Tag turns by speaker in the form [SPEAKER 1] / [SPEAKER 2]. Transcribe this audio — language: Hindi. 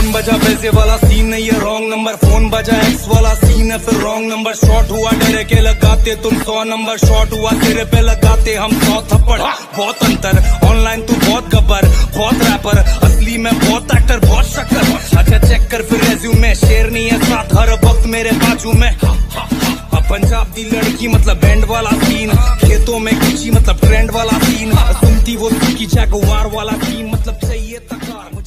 [SPEAKER 1] फ़ोन बजा, पैसे वाला सीन नहीं है रॉन्ग नंबर फ़ोन बजा एक्स वाला सीन है, फिर रॉन्ग नंबर शॉट हुआ, डरे के लगाते तुम सौ नंबर शॉट हुआ तेरे पे लगाते हम सौ थप्पड़. बहुत अंतर ऑनलाइन तू तो बहुत गब्बर, बहुत रैपर असली में बहुत एक्टर बहुत शक्कर. अच्छा चेक कर फिर रेज्यूमे शेर नहीं है साथ, हर वक्त मेरे बाजू में. पंजाब दी लड़की मतलब बैंड वाला सीन खेतों में खिंची मतलब ट्रेंड वाला सीन सुनती वो की जगवार वाला सीन मतलब चाहिए तकार.